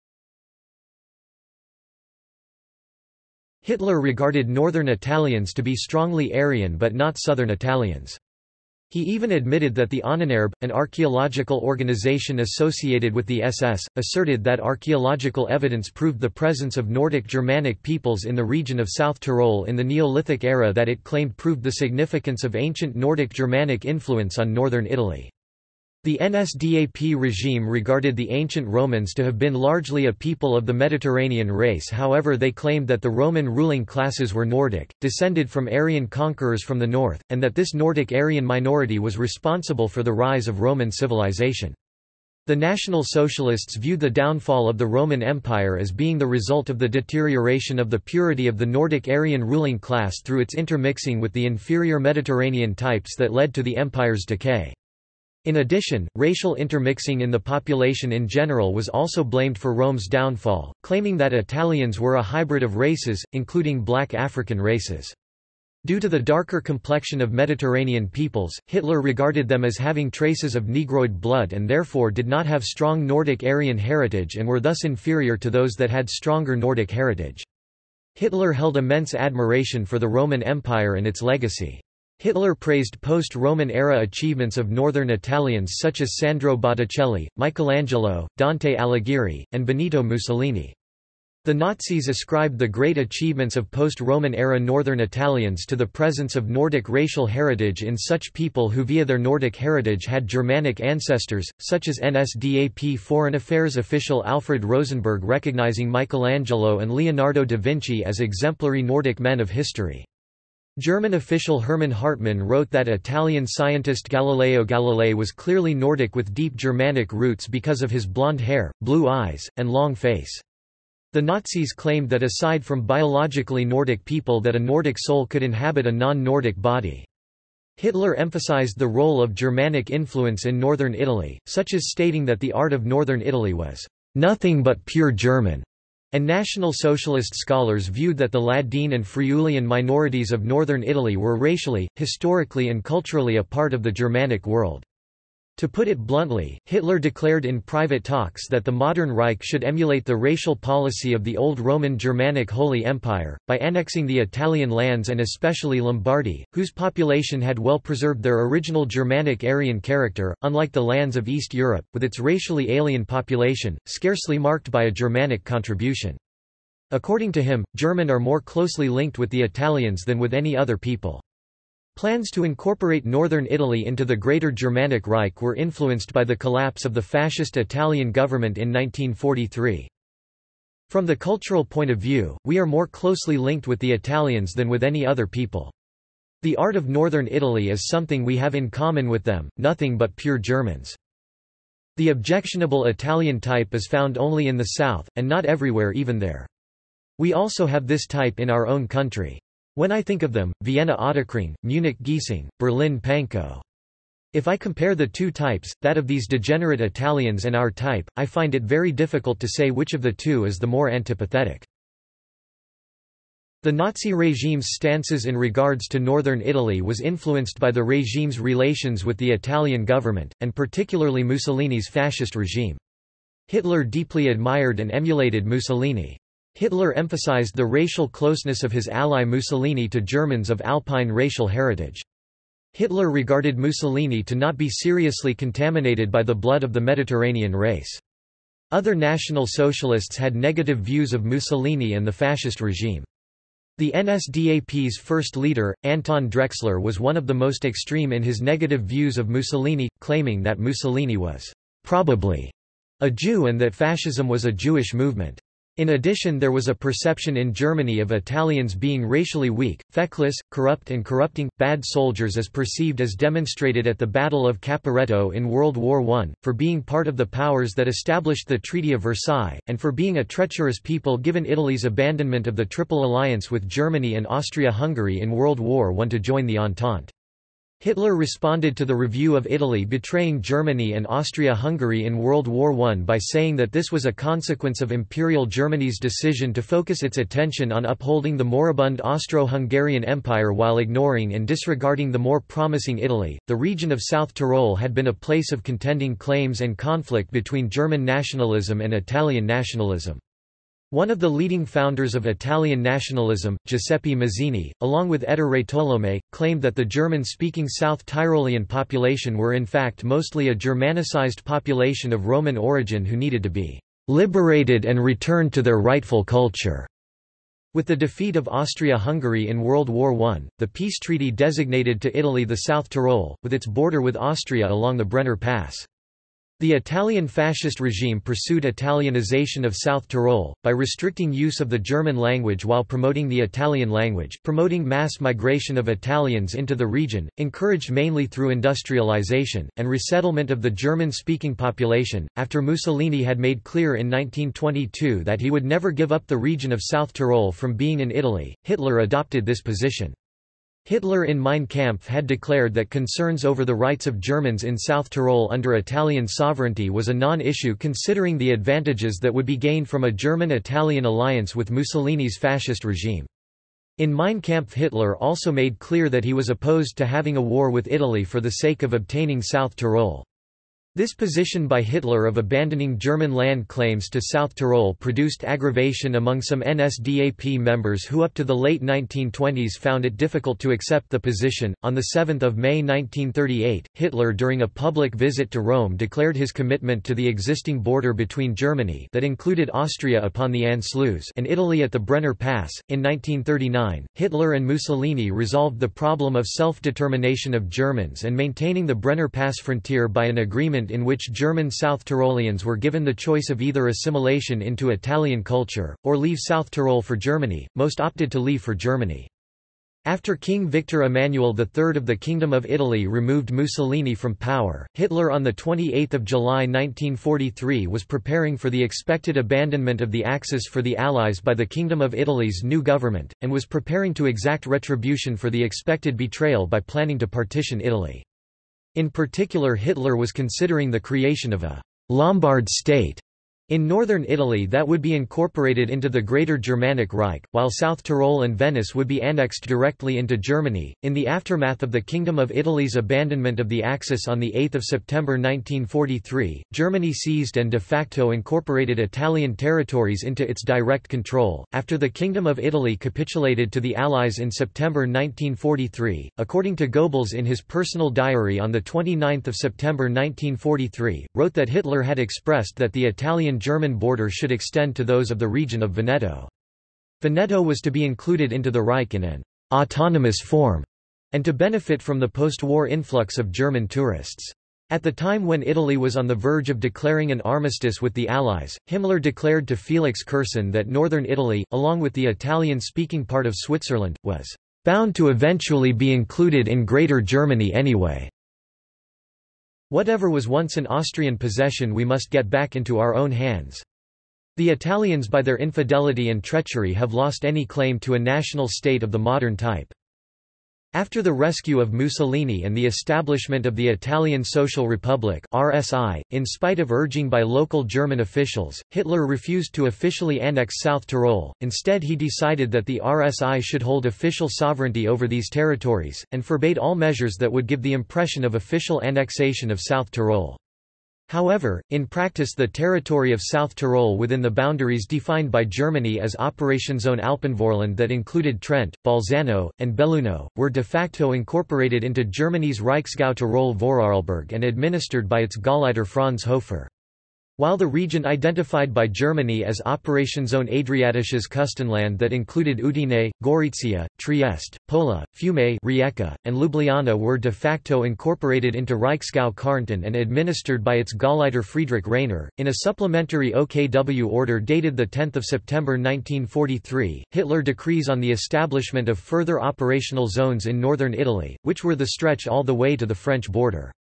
[SPEAKER 1] Hitler regarded northern Italians to be strongly Aryan but not southern Italians. He even admitted that the Ahnenerbe, an archaeological organization associated with the SS, asserted that archaeological evidence proved the presence of Nordic Germanic peoples in the region of South Tyrol in the Neolithic era that it claimed proved the significance of ancient Nordic Germanic influence on northern Italy. The NSDAP regime regarded the ancient Romans to have been largely a people of the Mediterranean race however they claimed that the Roman ruling classes were Nordic, descended from Aryan conquerors from the north, and that this Nordic Aryan minority was responsible for the rise of Roman civilization. The National Socialists viewed the downfall of the Roman Empire as being the result of the deterioration of the purity of the Nordic Aryan ruling class through its intermixing with the inferior Mediterranean types that led to the empire's decay. In addition, racial intermixing in the population in general was also blamed for Rome's downfall, claiming that Italians were a hybrid of races, including black African races. Due to the darker complexion of Mediterranean peoples, Hitler regarded them as having traces of Negroid blood and therefore did not have strong Nordic Aryan heritage and were thus inferior to those that had stronger Nordic heritage. Hitler held immense admiration for the Roman Empire and its legacy. Hitler praised post-Roman-era achievements of northern Italians such as Sandro Botticelli, Michelangelo, Dante Alighieri, and Benito Mussolini. The Nazis ascribed the great achievements of post-Roman-era northern Italians to the presence of Nordic racial heritage in such people who via their Nordic heritage had Germanic ancestors, such as NSDAP Foreign Affairs official Alfred Rosenberg recognizing Michelangelo and Leonardo da Vinci as exemplary Nordic men of history. German official Hermann Hartmann wrote that Italian scientist Galileo Galilei was clearly Nordic with deep Germanic roots because of his blonde hair, blue eyes, and long face. The Nazis claimed that aside from biologically Nordic people that a Nordic soul could inhabit a non-Nordic body. Hitler emphasized the role of Germanic influence in northern Italy, such as stating that the art of northern Italy was nothing but pure German and National Socialist scholars viewed that the Ladine and Friulian minorities of northern Italy were racially, historically and culturally a part of the Germanic world. To put it bluntly, Hitler declared in private talks that the modern Reich should emulate the racial policy of the old Roman Germanic Holy Empire, by annexing the Italian lands and especially Lombardy, whose population had well preserved their original Germanic Aryan character, unlike the lands of East Europe, with its racially alien population, scarcely marked by a Germanic contribution. According to him, German are more closely linked with the Italians than with any other people. Plans to incorporate northern Italy into the Greater Germanic Reich were influenced by the collapse of the fascist Italian government in 1943. From the cultural point of view, we are more closely linked with the Italians than with any other people. The art of northern Italy is something we have in common with them, nothing but pure Germans. The objectionable Italian type is found only in the south, and not everywhere even there. We also have this type in our own country. When I think of them, Vienna Ottakring, Munich Giesing, Berlin Pankow. If I compare the two types, that of these degenerate Italians and our type, I find it very difficult to say which of the two is the more antipathetic. The Nazi regime's stances in regards to northern Italy was influenced by the regime's relations with the Italian government, and particularly Mussolini's fascist regime. Hitler deeply admired and emulated Mussolini. Hitler emphasized the racial closeness of his ally Mussolini to Germans of Alpine racial heritage. Hitler regarded Mussolini to not be seriously contaminated by the blood of the Mediterranean race. Other National Socialists had negative views of Mussolini and the fascist regime. The NSDAP's first leader, Anton Drexler was one of the most extreme in his negative views of Mussolini, claiming that Mussolini was probably a Jew and that fascism was a Jewish movement. In addition there was a perception in Germany of Italians being racially weak, feckless, corrupt and corrupting, bad soldiers as perceived as demonstrated at the Battle of Caporetto in World War I, for being part of the powers that established the Treaty of Versailles, and for being a treacherous people given Italy's abandonment of the Triple Alliance with Germany and Austria-Hungary in World War I to join the Entente. Hitler responded to the review of Italy betraying Germany and Austria-Hungary in World War I by saying that this was a consequence of Imperial Germany's decision to focus its attention on upholding the moribund Austro-Hungarian Empire while ignoring and disregarding the more promising Italy. The region of South Tyrol had been a place of contending claims and conflict between German nationalism and Italian nationalism. One of the leading founders of Italian nationalism, Giuseppe Mazzini, along with Ettore Tolomei, claimed that the German-speaking South Tyrolean population were in fact mostly a Germanicized population of Roman origin who needed to be liberated and returned to their rightful culture. With the defeat of Austria-Hungary in World War I, the peace treaty designated to Italy the South Tyrol, with its border with Austria along the Brenner Pass. The Italian fascist regime pursued Italianization of South Tyrol, by restricting use of the German language while promoting the Italian language, promoting mass migration of Italians into the region, encouraged mainly through industrialization, and resettlement of the German-speaking population. After Mussolini had made clear in 1922 that he would never give up the region of South Tyrol from being in Italy, Hitler adopted this position. Hitler in Mein Kampf had declared that concerns over the rights of Germans in South Tyrol under Italian sovereignty was a non-issue considering the advantages that would be gained from a German-Italian alliance with Mussolini's fascist regime. In Mein Kampf Hitler also made clear that he was opposed to having a war with Italy for the sake of obtaining South Tyrol. This position by Hitler of abandoning German land claims to South Tyrol produced aggravation among some NSDAP members who up to the late 1920s found it difficult to accept the position. On the 7th of May 1938, Hitler during a public visit to Rome declared his commitment to the existing border between Germany that included Austria upon the Anschluss and Italy at the Brenner Pass. In 1939, Hitler and Mussolini resolved the problem of self-determination of Germans and maintaining the Brenner Pass frontier by an agreement in which German South Tyroleans were given the choice of either assimilation into Italian culture, or leave South Tyrol for Germany, most opted to leave for Germany. After King Victor Emmanuel III of the Kingdom of Italy removed Mussolini from power, Hitler on 28 July 1943 was preparing for the expected abandonment of the Axis for the Allies by the Kingdom of Italy's new government, and was preparing to exact retribution for the expected betrayal by planning to partition Italy. In particular Hitler was considering the creation of a «Lombard state» In northern Italy that would be incorporated into the Greater Germanic Reich, while South Tyrol and Venice would be annexed directly into Germany. In the aftermath of the Kingdom of Italy's abandonment of the Axis on 8 September 1943, Germany seized and de facto incorporated Italian territories into its direct control. After the Kingdom of Italy capitulated to the Allies in September 1943, according to Goebbels in his personal diary on 29 September 1943, wrote that Hitler had expressed that the Italian German border should extend to those of the region of Veneto. Veneto was to be included into the Reich in an autonomous form, and to benefit from the post-war influx of German tourists. At the time when Italy was on the verge of declaring an armistice with the Allies, Himmler declared to Felix Kersten that northern Italy, along with the Italian-speaking part of Switzerland, was bound to eventually be included in Greater Germany anyway. Whatever was once an Austrian possession we must get back into our own hands. The Italians by their infidelity and treachery have lost any claim to a national state of the modern type. After the rescue of Mussolini and the establishment of the Italian Social Republic (RSI), in spite of urging by local German officials, Hitler refused to officially annex South Tyrol. Instead, he decided that the RSI should hold official sovereignty over these territories and forbade all measures that would give the impression of official annexation of South Tyrol. However, in practice the territory of South Tyrol within the boundaries defined by Germany as Operationszone Alpenvorland that included Trent, Bolzano, and Belluno, were de facto incorporated into Germany's Reichsgau Tirol Vorarlberg and administered by its Gauleiter Franz Hofer. While the region identified by Germany as Operation Zone Adriatisches Küstenland that included Udine, Gorizia, Trieste, Pola, Fiume Rijeka, and Ljubljana were de facto incorporated into Reichsgau Kärnten and administered by its Gauleiter Friedrich Rainer, in a supplementary OKW order dated 10 September 1943, Hitler decrees on the establishment of further operational zones in northern Italy, which were the stretch all the way to the French border.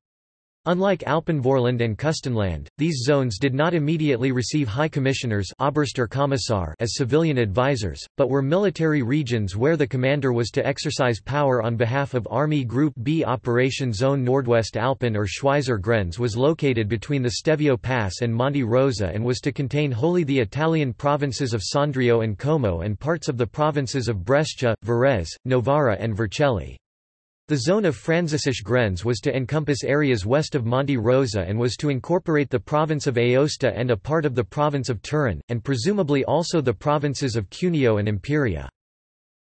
[SPEAKER 1] Unlike Alpenvorland and Küstenland, these zones did not immediately receive high commissioners as civilian advisors, but were military regions where the commander was to exercise power on behalf of Army Group B. Operation Zone Nordwest Alpen or Schweizer Grenz was located between the Stelvio Pass and Monte Rosa and was to contain wholly the Italian provinces of Sondrio and Como and parts of the provinces of Brescia, Varese, Novara and Vercelli. The zone of Französische Grenz was to encompass areas west of Monte Rosa and was to incorporate the province of Aosta and a part of the province of Turin, and presumably also the provinces of Cuneo and Imperia.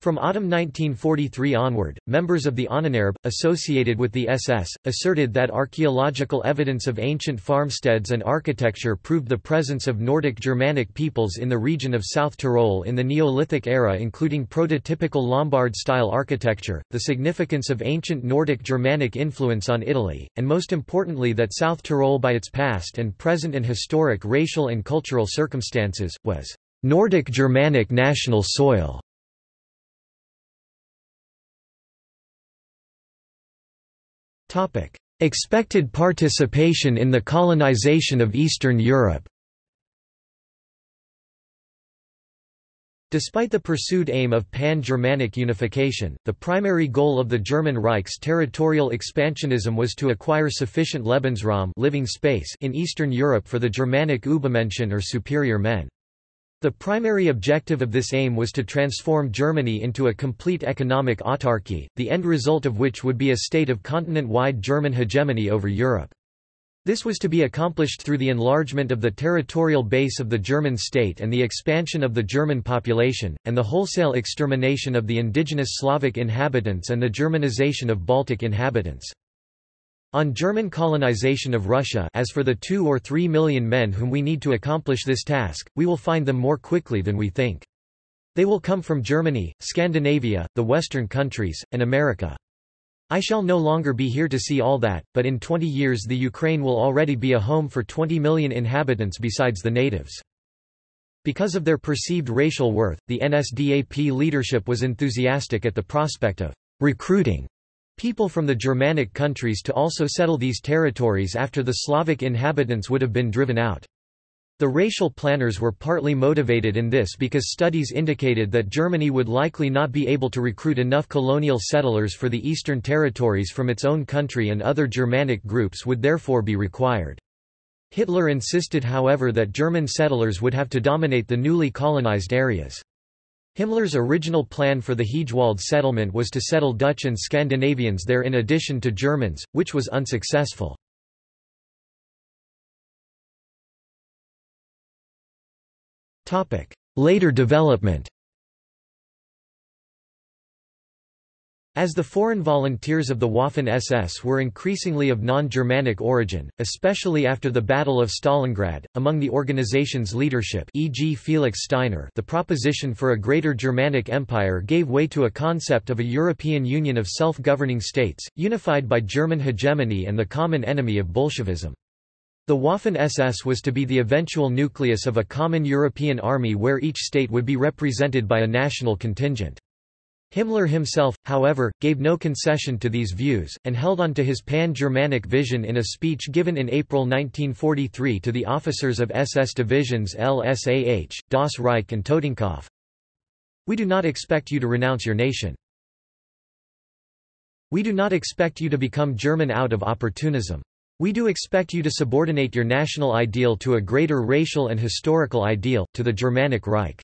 [SPEAKER 1] From autumn 1943 onward, members of the Ahnenerbe, associated with the SS, asserted that archaeological evidence of ancient farmsteads and architecture proved the presence of Nordic Germanic peoples in the region of South Tyrol in the Neolithic era including prototypical Lombard-style architecture, the significance of ancient Nordic Germanic influence on Italy, and most importantly that South Tyrol by its past and present and historic racial and cultural circumstances, was Nordic Germanic national soil. Expected participation in the colonization of Eastern Europe Despite the pursued aim of pan-Germanic unification, the primary goal of the German Reich's territorial expansionism was to acquire sufficient Lebensraum living space in Eastern Europe for the Germanic Übermenschen or superior men. The primary objective of this aim was to transform Germany into a complete economic autarky, the end result of which would be a state of continent-wide German hegemony over Europe. This was to be accomplished through the enlargement of the territorial base of the German state and the expansion of the German population, and the wholesale extermination of the indigenous Slavic inhabitants and the Germanization of Baltic inhabitants. On German colonization of Russia as for the two or three million men whom we need to accomplish this task, we will find them more quickly than we think. They will come from Germany, Scandinavia, the Western countries, and America. I shall no longer be here to see all that, but in 20 years the Ukraine will already be a home for 20 million inhabitants besides the natives. Because of their perceived racial worth, the NSDAP leadership was enthusiastic at the prospect of recruiting people from the Germanic countries to also settle these territories after the Slavic inhabitants would have been driven out. The racial planners were partly motivated in this because studies indicated that Germany would likely not be able to recruit enough colonial settlers for the eastern territories from its own country and other Germanic groups would therefore be required. Hitler insisted however that German settlers would have to dominate the newly colonized areas. Himmler's original plan for the Hegewald settlement was to settle Dutch and Scandinavians there in addition to Germans, which was unsuccessful. Later development As the foreign volunteers of the Waffen-SS were increasingly of non-Germanic origin, especially after the Battle of Stalingrad, among the organization's leadership e.g. Felix Steiner the proposition for a greater Germanic empire gave way to a concept of a European Union of self-governing states, unified by German hegemony and the common enemy of Bolshevism. The Waffen-SS was to be the eventual nucleus of a common European army where each state would be represented by a national contingent. Himmler himself, however, gave no concession to these views, and held on to his pan-Germanic vision in a speech given in April 1943 to the officers of SS divisions LSAH, Das Reich and Totenkopf. We do not expect you to renounce your nation. We do not expect you to become German out of opportunism. We do expect you to subordinate your national ideal to a greater racial and historical ideal, to the Germanic Reich.